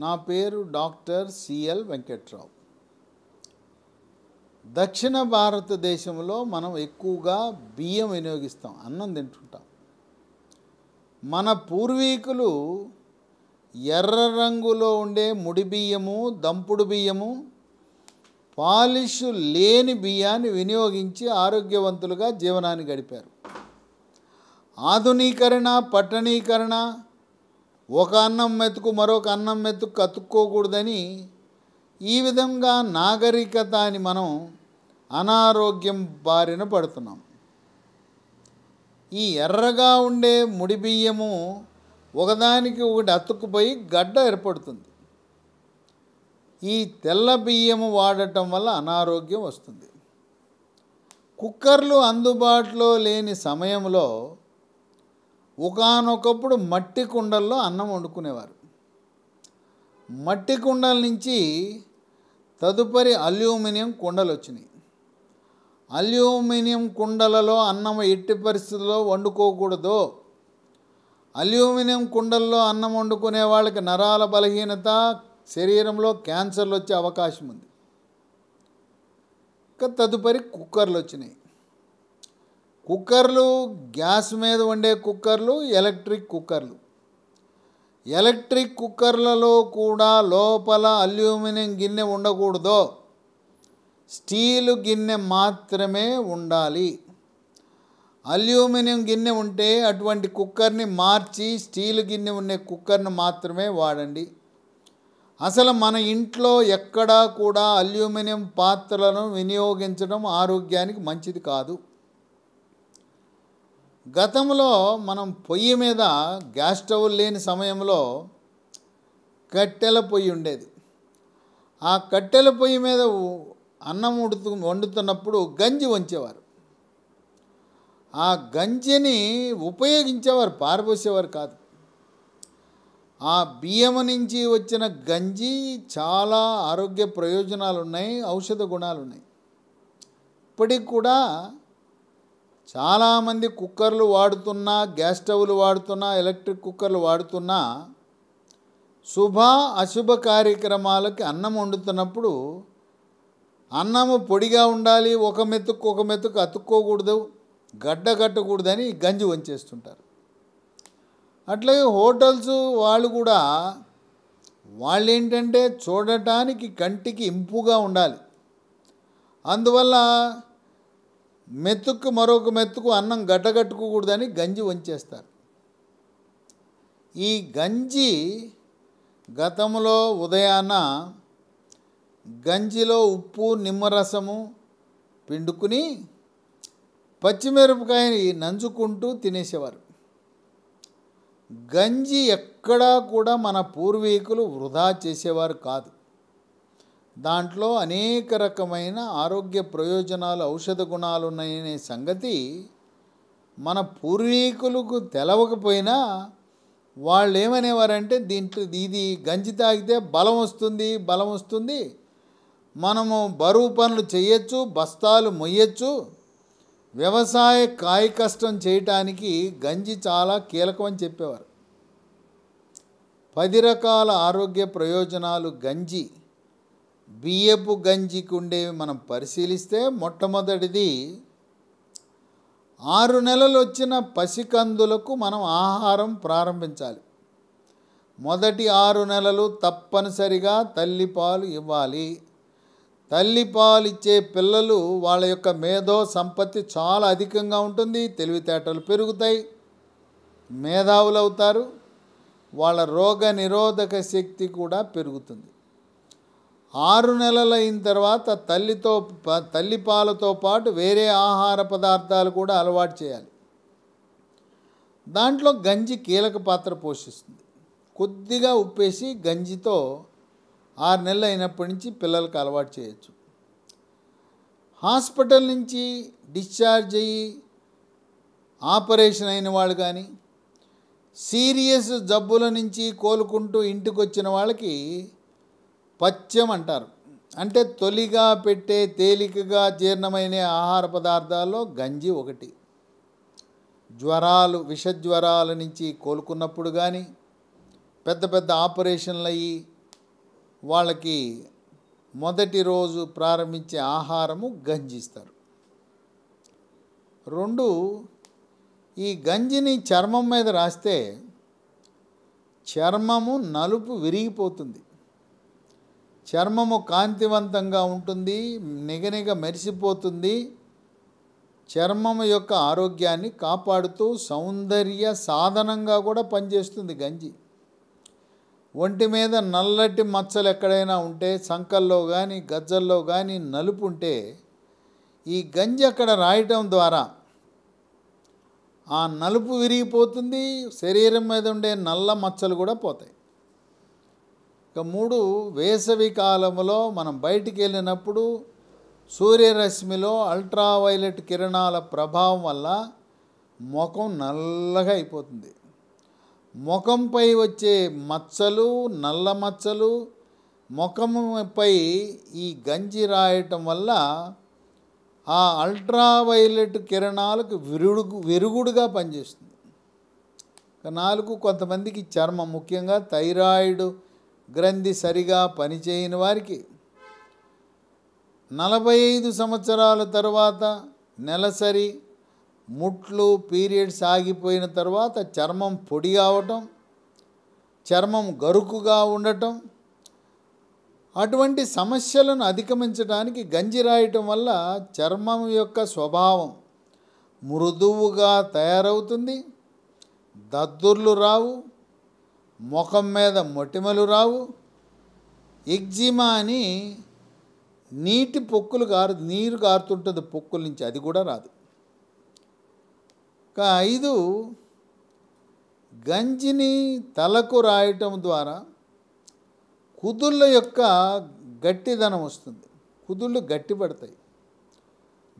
నా పేరు doctor CL Venkatrao. దక్షిణ భారతదేశంలో మనం ఎక్కువగా బియ్యం వినియోగిస్తాం అన్నం తింటుంటాం. మన పూర్వీకులు ఎర్ర రంగులో ఉండే ముడి బియ్యము దంపుడు బియ్యము పాలిష్ లేని బియ్యాన్ని వినియోగించి ఆరోగ్యవంతులుగా జీవనాన్ని గడిపారు. ఆధునీకరణ పట్టణీకరణ ఒక అన్నం మెతుకు మరొక అన్నం మెతుకు కతుక్కోకూడదని ఈ విధంగా నాగరికత అని మనం అనారోగ్యం బారిన పడుతున్నాం. ఈ ఎర్రగా ఉండే ముడి బియ్యము ఒకదానికి ఒకటి అతుక్కుపోయి గడ్డ ఏర్పడుతుంది. ఈ తెల్ల బియ్యము వాడటం వల్ల అనారోగ్యం వస్తుంది. కుక్కర్లు అందుబాటులో లేని సమయంలో ఒకానొకప్పుడు మట్టి కుండల్లో అన్నం వండుకునేవారు. మట్టి కుండల నుంచి తదుపరి అల్యూమినియం కుండలు వచ్చినాయి అల్యూమినియం కుండలలో అన్నం ఎట్టి పరిస్థితుల్లో వండుకోకూడదు అల్యూమినియం కుండల్లో అన్నం వండుకునే వాళ్ళకి నరాల బలహీనత శరీరంలో క్యాన్సర్లు వచ్చే అవకాశం ఉంది ఇంకా తదుపరి కుక్కర్లు వచ్చినాయి కుక్కర్లు గ్యాస్ మీద వండే కుక్కర్లు ఎలక్ట్రిక్ కుక్కర్లు. ఎలక్ట్రిక్ కుక్కర్లలో కూడా లోపల అల్యూమినియం గిన్నె ఉండకూడదు. స్టీలు గిన్నె మాత్రమే ఉండాలి. అల్యూమినియం గిన్నె ఉంటే అటువంటి కుక్కర్ని మార్చి స్టీల్ గిన్నె ఉండే కుక్కర్ని మాత్రమే వాడండి. అసలు మన ఇంట్లో ఎక్కడా కూడా అల్యూమినియం పాత్రలను వినియోగించడం ఆరోగ్యానికి మంచిది కాదు. గతంలో మనం పొయ్యి మీద గ్యాస్ స్టవ్ లేని సమయంలో కట్టెల పొయ్యి ఉండేది. ఆ కట్టెల పొయ్యి మీద అన్నం ఉడుతు వండుతున్నప్పుడు గంజి వంచేవారు. ఆ గంజిని ఉపయోగించేవారు పారబోసేవారు కాదు. ఆ బియ్యం నుంచి వచ్చిన గంజి చాలా ఆరోగ్య ప్రయోజనాలు ఉన్నాయి ఔషధ గుణాలు ఉన్నాయి ఇప్పటికి కూడా చాలామంది కుక్కర్లు వాడుతున్నా గ్యాస్ స్టవ్లు వాడుతున్నా ఎలక్ట్రిక్ కుక్కర్లు వాడుతున్నా శుభ అశుభ కార్యక్రమాలకి అన్నం వండుతున్నప్పుడు అన్నము పొడిగా ఉండాలి ఒక మెతుకు ఒక మెతుకు అతుక్కోకూడదు గడ్డ కట్టకూడదని గంజి వంచేస్తుంటారు. అట్లాగే హోటల్స్ వాళ్ళు కూడా వాళ్ళు ఏంటంటే చూడటానికి కంటికి ఇంపుగా ఉండాలి. అందువల్ల మెతుక్కు మరొక మెతుకు అన్నం గడ్డగట్టుకోకూడదని గంజి వంచేస్తారు. ఈ గంజి గతంలో ఉదయాన గంజిలో ఉప్పు నిమ్మరసము పిండుకుని పచ్చిమిరపకాయని నంచుకుంటూ తినేసేవారు. గంజి ఎక్కడా కూడా మన పూర్వీకులు వృధా చేసేవారు కాదు. దాంట్లో అనేక రకమైన ఆరోగ్య ప్రయోజనాలు ఔషధ గుణాలు ఉన్నాయనే సంగతి మన పూర్వీకులకు తెలవకపోయినా వాళ్ళు ఏమనేవారంటే దీంట్లో ఇది గంజి తాగితే బలం వస్తుంది బలం వస్తుంది. మనము బరువు పనులు చేయొచ్చు బస్తాలు మొయ్యొచ్చు. వ్యవసాయ కాయ కష్టం చేయటానికి గంజి చాలా కీలకం అని చెప్పేవారు. పది రకాల ఆరోగ్య ప్రయోజనాలు గంజి బియ్యపు గంజికి ఉండేవి మనం పరిశీలిస్తే మొట్టమొదటిది ఆరు నెలలు వచ్చిన పసికందులకు మనం ఆహారం ప్రారంభించాలి. మొదటి ఆరు నెలలు తప్పనిసరిగా తల్లిపాలు ఇవ్వాలి. తల్లిపాలు ఇచ్చే పిల్లలు వాళ్ళ యొక్క మేధో సంపత్తి చాలా అధికంగా ఉంటుంది తెలివితేటలు పెరుగుతాయి మేధావులు అవుతారు వాళ్ళ రోగ నిరోధక శక్తి కూడా పెరుగుతుంది. ఆరు నెలలైన తర్వాత తల్లితో ప- తల్లిపాలతో పాటు వేరే ఆహార పదార్థాలు కూడా అలవాటు చేయాలి. దాంట్లో గంజి కీలక పాత్ర పోషిస్తుంది. కొద్దిగా ఉప్పేసి గంజితో ఆరు నెలలు అయినప్పటి నుంచి పిల్లలకు అలవాటు చేయొచ్చు. హాస్పిటల్ నుంచి డిశ్చార్జ్ అయ్యి ఆపరేషన్ అయిన వాళ్ళు కానీ సీరియస్ జబ్బుల నుంచి కోలుకుంటూ ఇంటికి వచ్చిన వాళ్ళకి పచ్చం అంటారు. అంటే తొలిగా పెట్టే తేలికగా జీర్ణమైన ఆహార పదార్థాల్లో గంజి ఒకటి. జ్వరాలు విష జ్వరాల నుంచి కోలుకున్నప్పుడు కానీ పెద్ద పెద్ద ఆపరేషన్లు అయ్యి వాళ్ళకి మొదటి రోజు ప్రారంభించే ఆహారము గంజి ఇస్తారు రెండు ఈ గంజిని చర్మం మీద రాస్తే చర్మము నలుపు విరిగిపోతుంది. చర్మము కాంతివంతంగా ఉంటుంది నిగనిగ మెరిసిపోతుంది. చర్మము యొక్క ఆరోగ్యాన్ని కాపాడుతూ సౌందర్య సాధనంగా కూడా పనిచేస్తుంది గంజి. ఒంటి మీద నల్లటి మచ్చలు ఎక్కడైనా ఉంటే సంకల్లో కానీ గజ్జల్లో కానీ నలుపు ఉంటే ఈ గంజి అక్కడ రాయటం ద్వారా ఆ నలుపు విరిగిపోతుంది శరీరం మీద ఉండే నల్ల మచ్చలు కూడా పోతాయి. ఇక మూడు వేసవి కాలంలో మనం బయటికి వెళ్ళినప్పుడు సూర్యరశ్మిలో అల్ట్రావైలెట్ కిరణాల ప్రభావం వల్ల ముఖం నల్లగా అయిపోతుంది. ముఖంపై వచ్చే మచ్చలు నల్ల మచ్చలు ముఖంపై ఈ గంజి రాయటం వల్ల ఆ అల్ట్రావైలెట్ కిరణాలకు విరుడు విరుగుడుగా పనిచేస్తుంది. నాలుగు కొంతమందికి చర్మం ముఖ్యంగా థైరాయిడ్ గ్రంథి సరిగా పనిచేయని వారికి నలభై ఐదు సంవత్సరాల తర్వాత నెలసరి ముట్లు పీరియడ్స్ ఆగిపోయిన తర్వాత చర్మం పొడి కావటం చర్మం గరుకుగా ఉండటం అటువంటి సమస్యలను అధిగమించడానికి గంజి రాయటం వల్ల చర్మం యొక్క స్వభావం మృదువుగా తయారవుతుంది దద్దుర్లు రావు ముఖం మీద మొటిమలు రావు. ఎగ్జిమా అని నీటి పొక్కులు కారు నీరు కారుతుంటుంది పొక్కుల నుంచి అది కూడా రాదు. ఇంకా ఐదు గంజిని తలకు రాయటం ద్వారా కుదుళ్ళ యొక్క గట్టిదనం వస్తుంది. కుదుళ్ళు గట్టిపడతాయి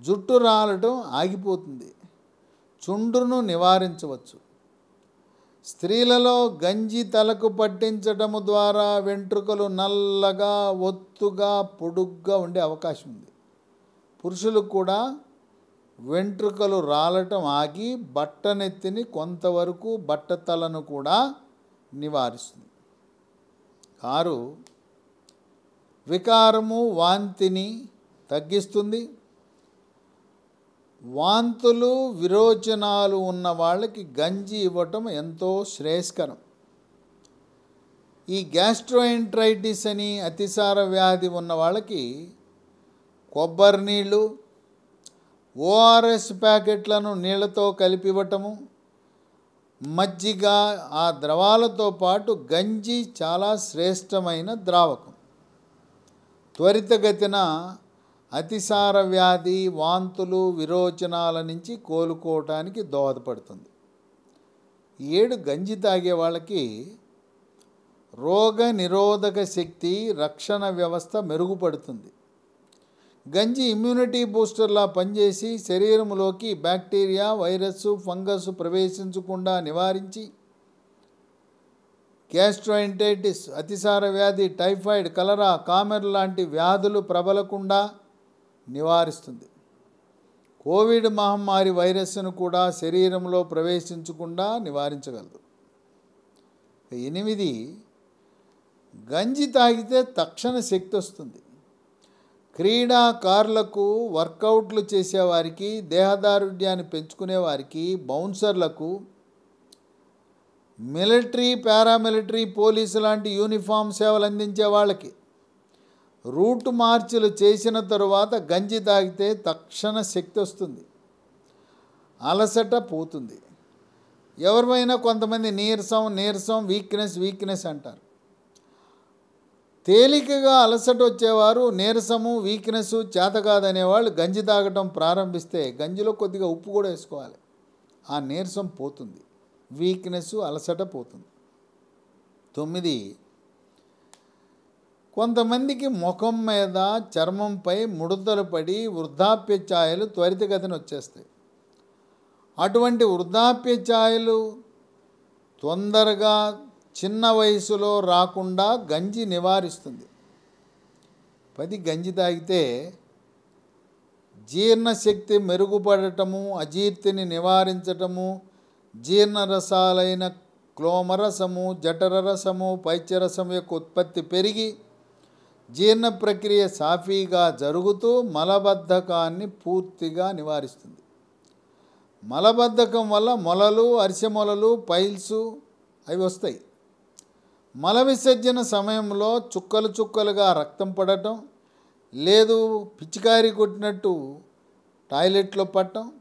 జుట్టు రాలటం ఆగిపోతుంది. చుండ్రును నివారించవచ్చు. స్త్రీలలో గంజి తలకు పట్టించటము ద్వారా వెంట్రుకలు నల్లగా ఒత్తుగా పొడుగ్గా ఉండే అవకాశం ఉంది. పురుషులకు కూడా వెంట్రుకలు రాలటం ఆగి బట్టనెత్తిని కొంతవరకు బట్టతలను కూడా నివారిస్తుంది. కారు వికారము వాంతిని తగ్గిస్తుంది. వాంతులు విరోచనాలు ఉన్న వాళ్ళకి గంజి ఇవ్వటం ఎంతో శ్రేయస్కరం. ఈ గ్యాస్ట్రోఎంట్రైటిస్ అని అతిసార వ్యాధి ఉన్న వాళ్ళకి కొబ్బరి నీళ్ళు ఓఆర్ఎస్ ప్యాకెట్లను నీళ్ళతో కలిపి ఇవ్వటము మజ్జిగ ఆ ద్రవాలతో పాటు గంజి చాలా శ్రేష్టమైన ద్రావకం. త్వరితగతిన అతిసార వ్యాధి వాంతులు విరోచనాల నుంచి కోలుకోవటానికి దోహదపడుతుంది. ఏడు గంజి తాగే వాళ్ళకి రోగ నిరోధక శక్తి రక్షణ వ్యవస్థ మెరుగుపడుతుంది. గంజి ఇమ్యూనిటీ బూస్టర్లా పనిచేసి శరీరంలోకి బ్యాక్టీరియా వైరస్ ఫంగస్ ప్రవేశించకుండా నివారించి గ్యాస్ట్రోయింటైటిస్ అతిసార వ్యాధి టైఫాయిడ్ కలరా కామెర్ లాంటి వ్యాధులు ప్రబలకుండా నివారిస్తుంది. కోవిడ్ మహమ్మారి వైరస్ను కూడా శరీరంలో ప్రవేశించకుండా నివారించగలదు. ఎనిమిది గంజి తాగితే తక్షణ శక్తి వస్తుంది క్రీడాకారులకు వర్కౌట్లు చేసేవారికి దేహదారుఢ్యాన్ని పెంచుకునే వారికి బౌన్సర్లకు మిలిటరీ పారామిలిటరీ పోలీసు లాంటి యూనిఫామ్ సేవలు అందించే వాళ్ళకి రూట్ మార్చులు చేసిన తరువాత గంజి తాగితే తక్షణ శక్తి వస్తుంది. అలసట పోతుంది. ఎవరిమైనా కొంతమంది నీరసం నీరసం వీక్నెస్ వీక్నెస్ అంటారు. తేలికగా అలసట వచ్చేవారు నీరసము వీక్నెస్ చేత కాదనేవాళ్ళు గంజి తాగటం ప్రారంభిస్తే గంజిలో కొద్దిగా ఉప్పు కూడా వేసుకోవాలి. ఆ నీరసం పోతుంది. వీక్నెస్ అలసట పోతుంది. తొమ్మిది కొంతమందికి ముఖం మీద చర్మంపై ముడతలు పడి వృద్ధాప్య ఛాయలు త్వరితగతిన వచ్చేస్తాయి. అటువంటి వృద్ధాప్య ఛాయలు తొందరగా చిన్న వయసులో రాకుండా గంజి నివారిస్తుంది. పది గంజి తాగితే జీర్ణశక్తి మెరుగుపడటము అజీర్తిని నివారించటము జీర్ణరసాలైన క్లోమరసము జఠరరసము పైత్యరసము యొక్క ఉత్పత్తి పెరిగి జీర్ణ ప్రక్రియ సాఫీగా జరుగుతూ మలబద్ధకాన్ని పూర్తిగా నివారిస్తుంది. మలబద్ధకం వల్ల మొలలు అరిసె మొలలు పైల్స్ అవి వస్తాయి. మల విసర్జన సమయంలో చుక్కలు చుక్కలుగా రక్తం పడటం లేదు పిచికారి కొట్టినట్టు టాయిలెట్లో పట్టడం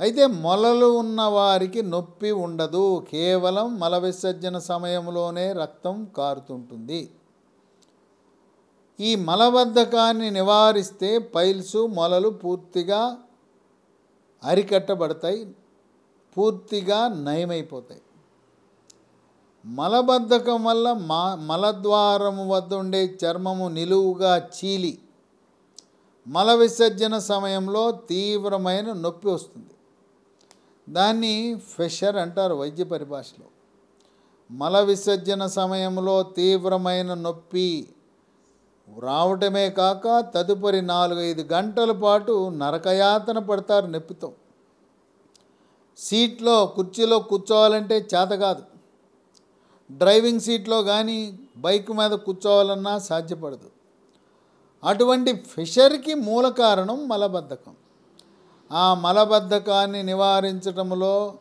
అయితే మొలలు ఉన్న వారికి నొప్పి ఉండదు కేవలం మల విసర్జన సమయంలోనే రక్తం కారుతుంటుంది. ఈ మలబద్ధకాన్ని నివారిస్తే పైల్సు మొలలు పూర్తిగా అరికట్టబడతాయి పూర్తిగా నయమైపోతాయి. మలబద్ధకం వల్ల మా మలద్వారము వద్ద ఉండే చర్మము నిలువుగా చీలి మల విసర్జన సమయంలో తీవ్రమైన నొప్పి వస్తుంది. దాన్ని ఫెషర్ అంటారు వైద్య పరిభాషలో. మల విసర్జన సమయంలో తీవ్రమైన నొప్పి రావటమే కాక తదుపరి నాలుగైదు గంటల పాటు నరకయాతన పడతారు నొప్పితో. సీట్లో కుర్చీలో కూర్చోవాలంటే చేత కాదు. డ్రైవింగ్ సీట్లో కానీ బైక్ మీద కూర్చోవాలన్నా సాధ్యపడదు. అటువంటి ఫిషర్కి మూల కారణం మలబద్ధకం. ఆ మలబద్ధకాన్ని నివారించడంలో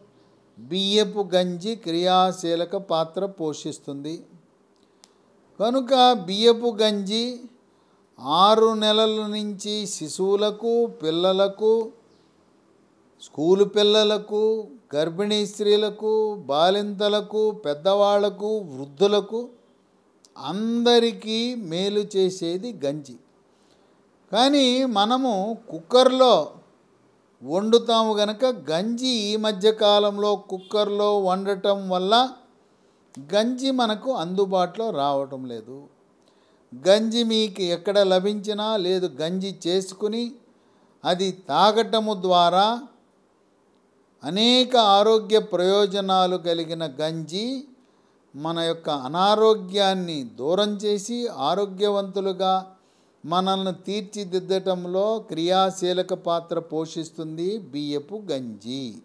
బియ్యపు గంజి క్రియాశీలక పాత్ర పోషిస్తుంది. కనుక బియ్యపు గంజి ఆరు నెలల నుంచి శిశువులకు పిల్లలకు స్కూలు పిల్లలకు గర్భిణీ స్త్రీలకు బాలింతలకు పెద్దవాళ్ళకు వృద్ధులకు అందరికీ మేలు చేసేది గంజి. కానీ మనము కుక్కర్లో వండుతాము గనక గంజి ఈ మధ్య కాలంలో కుక్కర్లో వండటం వల్ల గంజి మనకు అందుబాటులో రావటం లేదు. గంజి మీకు ఎక్కడ లభించినా లేదు గంజి చేసుకుని అది తాగటము ద్వారా అనేక ఆరోగ్య ప్రయోజనాలు కలిగిన గంజి మన యొక్క అనారోగ్యాన్ని దూరం చేసి ఆరోగ్యవంతులుగా మనల్ని తీర్చిదిద్దటంలో క్రియాశీలక పాత్ర పోషిస్తుంది బియ్యపు గంజి.